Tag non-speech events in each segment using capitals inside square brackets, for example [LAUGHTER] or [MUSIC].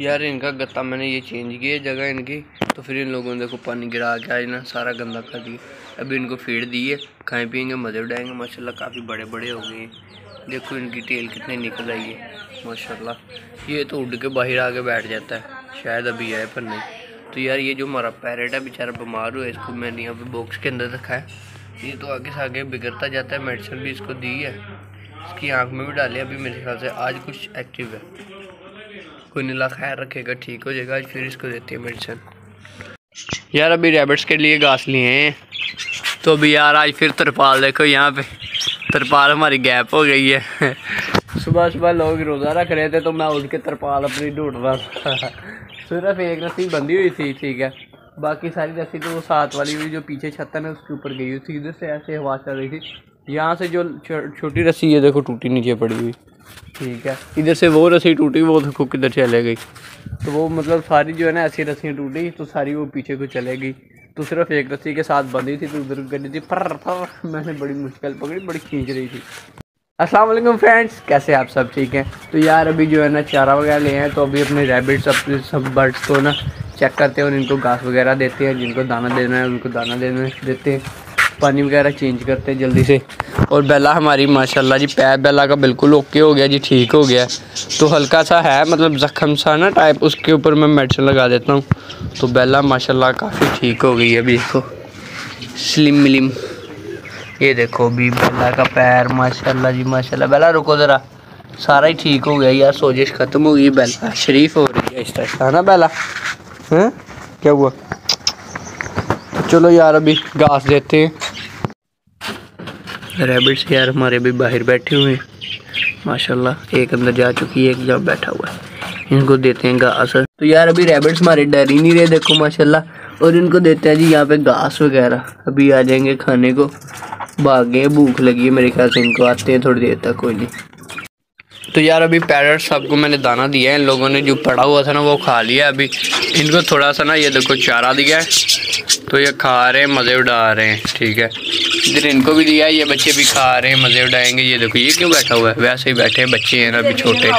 यार इनका गत्ता मैंने ये चेंज किया जगह इनकी तो फिर इन लोगों ने देखो पानी गिरा के आज ना सारा गंदा कर दिया। अभी इनको फ़ीड दी है, खाएँ पियेंगे मज़े उड़ाएँगे, माशाल्लाह काफ़ी बड़े बड़े हो गए हैं। देखो इनकी टेल कितनी निकल आई है, माशाल्लाह। ये तो उड़ के बाहर आके बैठ जाता है, शायद अभी आए पर नहीं। तो यार ये जो हमारा पैरेट है, बेचारा बीमार हुआ इसको मैंने यहाँ पे बॉक्स के अंदर रखा है। ये तो आगे से आगे बिगड़ता जाता है मेडिसिन भी इसको दी है। इसकी आँख में भी डाली, अभी मेरे ख्याल से आज कुछ एक्टिव है। कोई नीला ख्याल रखेगा, ठीक हो जाएगा आज फिर इसको देती है मेडिसिन यार, अभी रेबिट्स के लिए घास लिए हैं। तो अभी यार, आज फिर तरपाल देखो, यहाँ पे तरपाल हमारी गैप हो गई है। सुबह सुबह लोग रोज़ा रख रहे थे तो मैं उठ के तरपाल अपनी ढूंढ रहा था। सिर्फ़ एक रस्सी बंधी हुई थी, ठीक है। बाकी सारी रस्सी तो वो साथ वाली हुई, जो पीछे छत है उसके ऊपर गई हुई थी। इधर से ऐसे हवा चल रही थी। यहाँ से जो छोटी रस्सी है, देखो टूटी नीचे पड़ी हुई। ठीक है। इधर से वो रस्सी टूटी वो देखो किधर चले गई। तो वो मतलब सारी जो है ना ऐसी रस्सियाँ टूटी तो सारी वो पीछे को चले गई। तो सिर्फ़ एक रस्सी के साथ बंधी थी तो उधर करनी थी। पर, फर मैंने बड़ी मुश्किल पकड़ी बड़ी खींच रही थी। अस्सलाम वालेकुम फ्रेंड्स कैसे आप सब? ठीक हैं। तो यार अभी जो है ना चारा वगैरह ले हैं तो अभी अपने रैबिट्स अपने सब बर्ड्स को ना चेक करते हैं और इनको घास वगैरह देते हैं जिनको दाना देना है उनको दाना देना देते हैं। पानी वगैरह चेंज करते हैं जल्दी से। और बेला हमारी, माशाल्लाह जी, पैर बेला का बिल्कुल ओके हो गया जी, ठीक हो गया। तो हल्का सा है मतलब ज़ख्म सा ना टाइप उसके ऊपर मैं मेडिसिन लगा देता हूँ। तो बेला माशाल्लाह काफ़ी ठीक हो गई है अभी देखो स्लिम मिलिम ये देखो अभी बेला का पैर, माशाल्लाह जी, माशाल्लाह। बेला रुको ज़रा। सारा ही ठीक हो गया यार, सोजिश ख़त्म हो गई, बेला शरीफ हो रही है इस तरह है ना बेला? हैं? क्या हुआ? चलो यार अभी घास देते हैं। रेबिट्स यार हमारे भी बाहर बैठे हुए हैं। माशाल्लाह, एक अंदर जा चुकी है, एक जब बैठा हुआ है। इनको देते हैं घास। तो यार अभी रेबिट्स हमारे डर ही नहीं रहे, देखो माशाल्लाह। और इनको देते हैं जी यहाँ पे घास वगैरह। अभी आ जाएँगे खाने को। भागे, भूख लगी है मेरे ख्याल से, इनको आते हैं थोड़ी देर तक, कोई नहीं। तो यार अभी पैरट सबको मैंने दाना दिया है, इन लोगों ने जो पड़ा हुआ था ना, वो खा लिया अभी। इनको थोड़ा सा ना ये देखो चारा दिया है। तो ये खा रहे हैं, मज़े उड़ा रहे हैं, ठीक है। इधर इनको भी दिया, ये बच्चे भी खा रहे हैं, मज़े उड़ाएँगे। ये देखो, ये क्यों बैठा हुआ है? वैसे ही बैठे हैं, बच्चे हैं ना, अभी छोटे।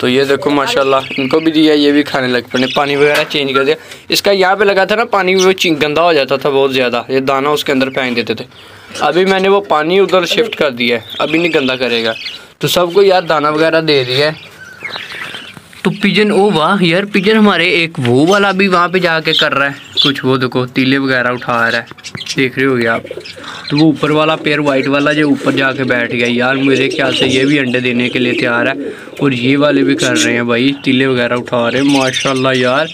तो ये देखो, माशाल्लाह, इनको भी दिया, ये भी खाने लग पड़े, पानी वगैरह चेंज कर दिया। इसका यहाँ पे लगा था ना, पानी वो गंदा हो जाता था बहुत ज़्यादा, ये दाना उसके अंदर फेंक देते थे। अभी मैंने वो पानी उधर शिफ्ट कर दिया है, अभी नहीं गंदा करेगा। तो सबको यार दाना वगैरह दे दिया है। तो पिजन, ओ वाह, यार, पिजन हमारे एक वो वाला भी वहाँ पे जाके कर रहा है। कुछ वो देखो, तीले वगैरह उठा रहा है। देख रहे हो होगे आप? तो वो ऊपर वाला पेयर वाइट वाला जो ऊपर जाके बैठ गया, यार मेरे ख्याल से ये भी अंडे देने के लिए तैयार है और ये वाले भी कर रहे हैं भाई, तीले वगैरह उठा रहे हैं, माशाल्लाह यार।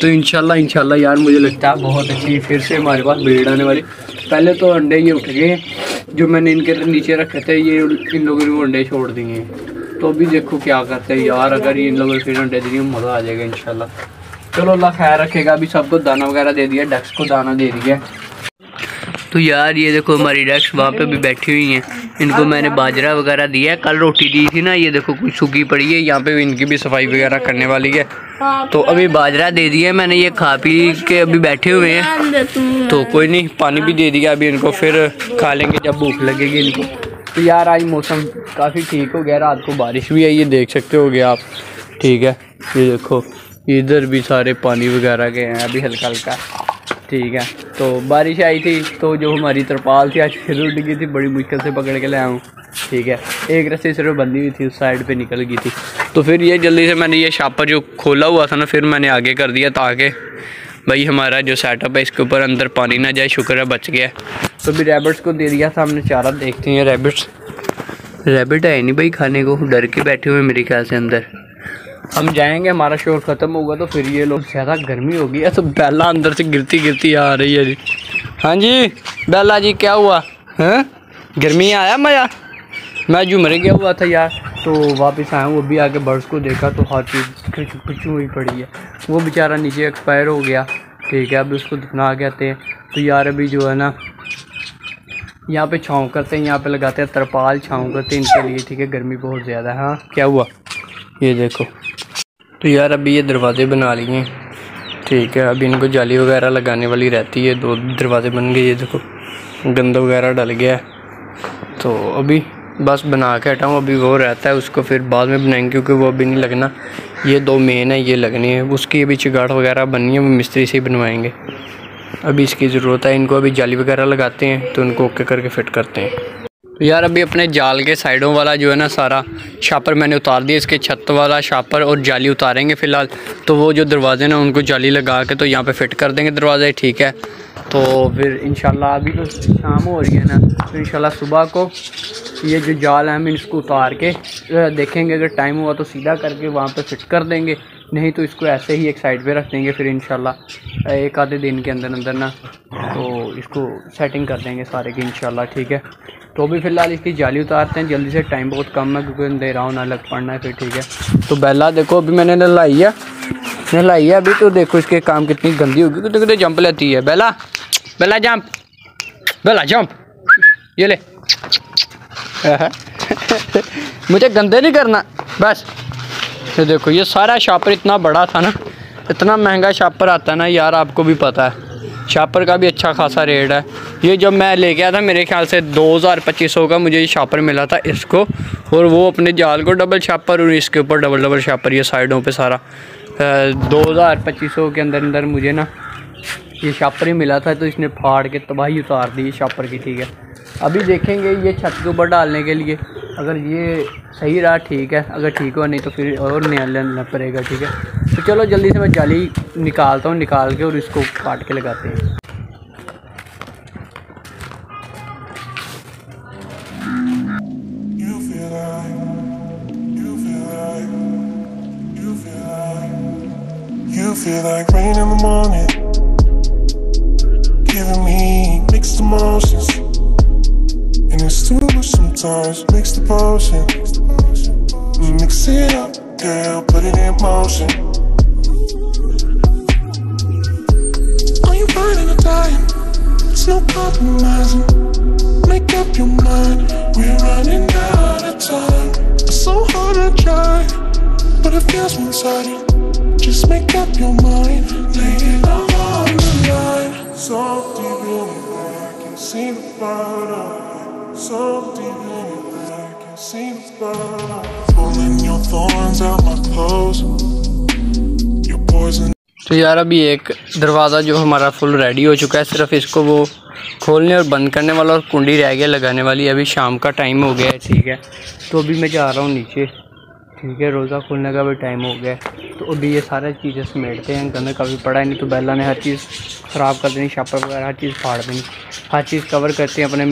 तो इनशाला इनशाला यार, मुझे लगता है बहुत अच्छी फिर से हमारे पास भीड़ आने वाली। पहले तो अंडे ये उठ गए, जो मैंने इनके नीचे रखे थे, ये इन लोगों ने वो अंडे छोड़ दिए। तो अभी देखो क्या करते हैं यार, अगर ये इन लोगों ने फिर अंडे दिए मज़ा आ जाएगा इनशाला चलो अल्लाह खैर रखेगा, अभी सबको दाना वगैरह दे दिया डक्स को दाना दे दिया। तो यार, ये देखो हमारी डक्स वहाँ पे भी बैठी हुई हैं। इनको मैंने बाजरा वगैरह दिया है, कल रोटी दी थी ना, ये देखो कुछ सूखी पड़ी है, यहाँ पे भी इनकी भी सफ़ाई वगैरह करने वाली है। तो अभी बाजरा दे दिया मैंने, ये खा पी के अभी बैठे हुए हैं। तो कोई नहीं, पानी भी दे दिया अभी इनको, फिर खा लेंगे जब भूख लगेगी इनको। तो यार, आज मौसम काफ़ी ठीक हो गया, रात को बारिश भी आई ये देख सकते हो गया आप। ठीक है, ये देखो। इधर भी सारे पानी वगैरह के हैं अभी हल्का हल्का। ठीक है तो बारिश आई थी तो जो हमारी तरपाल थी, आज फिर उठ गई थी, बड़ी मुश्किल से पकड़ के ले आऊँ। ठीक है, एक रस्सी सिर्फ़ बंदी हुई थी, उस साइड पे निकल गई थी। तो फिर ये जल्दी से मैंने ये शापर जो खोला हुआ था ना, फिर मैंने आगे कर दिया ताकि भाई हमारा जो सेटअप है, इसके ऊपर अंदर पानी ना जाए, शुक्र है बच गया। तो भी रैबिट्स को दे दिया था, हमने चारा, देखते हैं रैबिट्स रेबिट है नहीं भाई खाने को, डर के बैठे हुए मेरे ख्याल से अंदर। हम जाएँगे, हमारा शोर ख़त्म होगा तो फिर ये लोग ज़्यादा गर्मी होगी। है तो बेला अंदर से गिरती गिरती आ रही है जी। हाँ जी, बेला जी, क्या हुआ? हैं? गर्मी आया मज़ा? मैं जो मर गया हुआ था यार तो वापस आया वो भी आके बर्ड्स को देखा तो हर चीज़ खिंचू हुई पड़ी है। वो बेचारा नीचे एक्सपायर हो गया। ठीक है, अभी उसको दफना आते हैं तो यार अभी जो है ना, यहाँ पे छाँव करते हैं, यहाँ पे लगाते हैं, तरपाल छाँव करते हैं इनके लिए। ठीक है, गर्मी बहुत ज़्यादा है हाँ। क्या हुआ? ये देखो। तो यार अभी ये दरवाज़े बना लिए ठीक है, अभी इनको जाली वगैरह लगाने वाली रहती है। दो दरवाज़े बन गए, ये देखो, गंदा वगैरह डल गया है। तो अभी बस बना के हटाऊँ अभी वो रहता है, उसको फिर बाद में बनाएँगे, क्योंकि वो अभी नहीं लगना। ये दो मेन है, ये लगनी है। उसकी अभी चिगाट वगैरह बननी है, वो मिस्त्री से ही बनवाएँगे। अभी इसकी ज़रूरत है, इनको अभी जाली वगैरह लगाते हैं तो उनको ओके करके फिट करते हैं। यार अभी अपने जाल के साइडों वाला जो है ना सारा शापर मैंने उतार दिया, इसके छत वाला शापर और जाली उतारेंगे फ़िलहाल। तो वो जो दरवाजे ना, उनको जाली लगा के तो यहाँ पे फिट कर देंगे दरवाज़े, ठीक है? तो फिर इन अभी तो शाम हो रही है ना तो इन सुबह को ये जो जाल है हम इसको उतार के देखेंगे, अगर टाइम हुआ तो सीधा करके वहाँ पर फिट कर देंगे, नहीं तो इसको ऐसे ही एक साइड पे रख देंगे फिर इन एक आधे दिन के अंदर अंदर ना तो इसको सेटिंग कर देंगे सारे की इन ठीक है? तो अभी फ़िलहाल इसकी जाली उतारते हैं, जल्दी से टाइम बहुत कम है, क्योंकि दे रहा अंधेरा होना लग पड़ना है फिर, ठीक है। तो बेला, देखो, अभी मैंने नहलाई है। नहलाई है अभी तो देखो इसके काम कितनी गंदी होगी, कितने कितने जंप लेती है। बेला बेला जंप बेला जंप ये ले। [LAUGHS] मुझे गंदे नहीं करना, बस। ये देखो, ये सारा शापर इतना बड़ा था ना, इतना महँगा शापर आता है ना, यार, आपको भी पता है। शापर का भी अच्छा खासा रेट है। ये जब मैं ले गया था, मेरे ख्याल से दो हज़ार पच्चीस सौ का मुझे ये शापर मिला था इसको। और वो अपने जाल को डबल शापर और इसके ऊपर डबल डबल शापर, ये साइडों पे सारा। दो हज़ार पच्चीस सौ के अंदर अंदर मुझे ना ये शापर ही मिला था तो इसने फाड़ के तबाही उतार दी शापर की, ठीक है। अभी देखेंगे ये छत के ऊपर डालने के लिए। अगर ये सही रहा ठीक है अगर ठीक हो नहीं तो फिर और नया लेना पड़ेगा ठीक है तो चलो जल्दी से मैं जाली निकालता हूँ निकाल के और इसको काट के लगाते हैं You feel like rain in the morning Giving me mixed emotions And it's too much sometimes Mix the potion. Mix it up, girl, put it in motion. Are you burning or dying? It's no compromising. Make up your mind. We're running out of time. It's so hard to try But it feels one-sided Just make up your mind. Lay it all on the line. So deep in it, I can see the bottom so deep in it I can see the bottom Pulling your thorns out my clothes Your poison तो यार अभी एक दरवाज़ा जो हमारा full ready हो चुका है, सिर्फ़ इसको वो खोलने और बंद करने वाला और कुंडी रह गया लगाने वाली। अभी शाम का टाइम हो गया है, ठीक है। तो अभी मैं जा रहा हूँ नीचे, ठीक है। रोज़ा खोलने का भी टाइम हो गया तो अभी ये सारे चीज़ें समेटते हैं, गंदा कभी पड़ा ही। नहीं तो बेला ने हर चीज़ ख़राब कर देनी शापर वगैरह, हर चीज़ फाड़ देनी। हर चीज़ कवर करते हैं अपने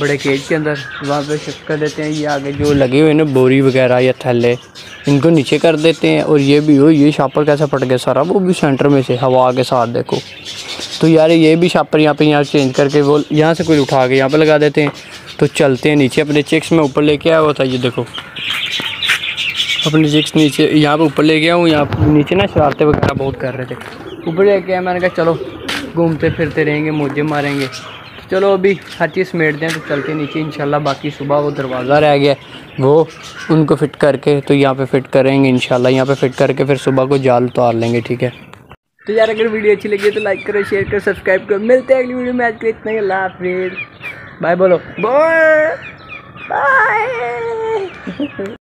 बड़े केज के अंदर। वहाँ पे शिफ्ट कर देते हैं। ये आगे जो लगे हुए ना, बोरी वगैरह या थैले, इनको नीचे कर देते हैं। और ये भी हो, ये शापर कैसे फट गया सारा? वो भी सेंटर में से, हवा के साथ, देखो। तो यार, ये भी शापर यहाँ पे यहाँ चेंज करके वो, यहाँ से कोई उठा के यहाँ पे लगा देते हैं। तो चलते हैं नीचे, अपने चिक्स में ऊपर लेके आया हुआ था, ये देखो। अपने चिक्स नीचे, यहाँ पे ऊपर ले गया हूँ, यहाँ नीचे ना शरारते वगैरह बहुत कर रहे थे। ऊपर लेके आया, मैंने कहा, चलो घूमते फिरते रहेंगे मोजे मारेंगे। चलो अभी हर चीज़ समेट दें तो चलते नीचे, इंशाल्लाह बाकी सुबह वो दरवाज़ा रह गया वो उनको फिट करके तो यहाँ पे फिट करेंगे, इंशाल्लाह यहाँ पे फिट करके फिर सुबह को जाल उतार लेंगे, ठीक है? तो यार अगर वीडियो अच्छी लगी तो लाइक करो शेयर करो सब्सक्राइब करो। मिलते हैं अगली वीडियो में, आज के इतना ही, अल्लाह बाय बोलो। बाय [LAUGHS]